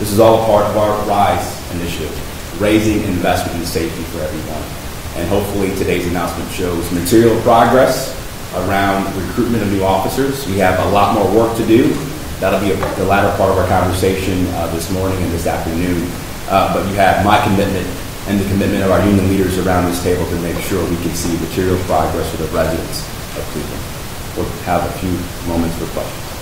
This is all part of our RISE initiative, raising investment in safety for everyone. And hopefully today's announcement shows material progress around recruitment of new officers. We have a lot more work to do. That'll be a, the latter part of our conversation uh, this morning and this afternoon. Uh, but you have my commitment and the commitment of our union leaders around this table to make sure we can see material progress for the residents of Cleveland. We'll have a few moments for questions.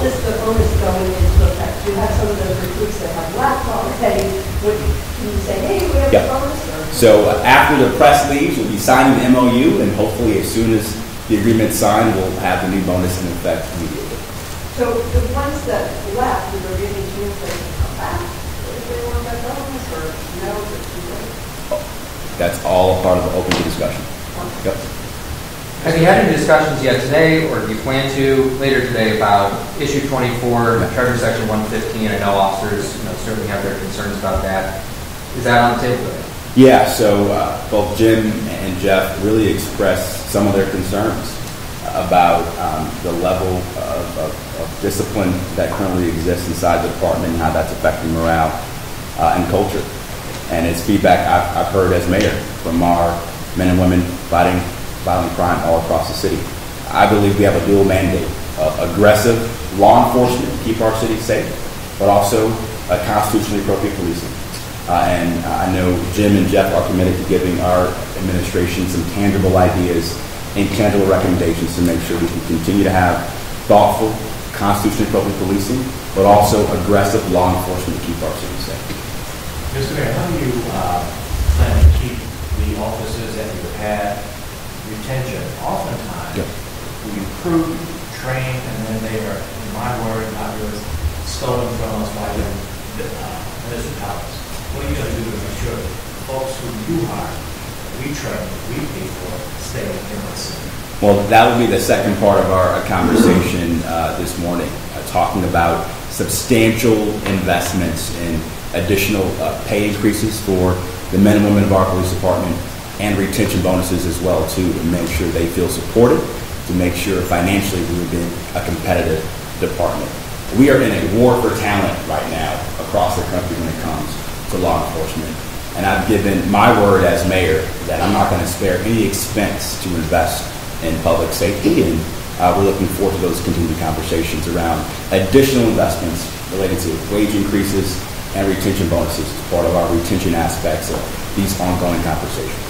When the bonus going into effect? You have some of those recruits that have laptops, hey, would, can you say, hey, we have Yeah. a bonus? or- So uh, after the press leaves, we'll be signing the MOU, and hopefully as soon as the agreement's signed, we'll have the new bonus in effect immediately. So the ones that left, we were giving chance they can come back if they want that bonus, or no, it's too late? That's all a part of the open discussion. Yep. Have you had any discussions yet today, or do you plan to later today about issue 24, Charter Section 115? I know officers, you know, certainly have their concerns about that. Is that on the table today? Yeah, so uh, both Jim and Jeff really expressed some of their concerns about um, the level of, of, of discipline that currently exists inside the department and how that's affecting morale uh, and culture. And it's feedback I've, I've heard as mayor from our men and women fighting violent crime all across the city. I believe we have a dual mandate of aggressive law enforcement to keep our city safe, but also a constitutionally appropriate policing. Uh, and I know Jim and Jeff are committed to giving our administration some tangible ideas and tangible recommendations to make sure we can continue to have thoughtful, constitutionally appropriate policing, but also aggressive law enforcement to keep our city safe. Mr. Mayor, how do you uh, plan to keep the officers that you had retention? Oftentimes, we recruit, train, and then they are, in my word, not yours, stolen from us by the uh, municipalities. What are you going to do to make sure the folks who you hire, we train, we pay for, stay in the city? Well, that will be the second part of our uh, conversation uh, this morning, uh, talking about substantial investments in additional uh, pay increases for the men and women of our police department and retention bonuses as well, too, to make sure they feel supported, to make sure financially we've been a competitive department. We are in a war for talent right now across the country when it comes to law enforcement. And I've given my word as mayor that I'm not going to spare any expense to invest in public safety. And uh, we're looking forward to those continued conversations around additional investments related to wage increases and retention bonuses as part of our retention aspects of these ongoing conversations.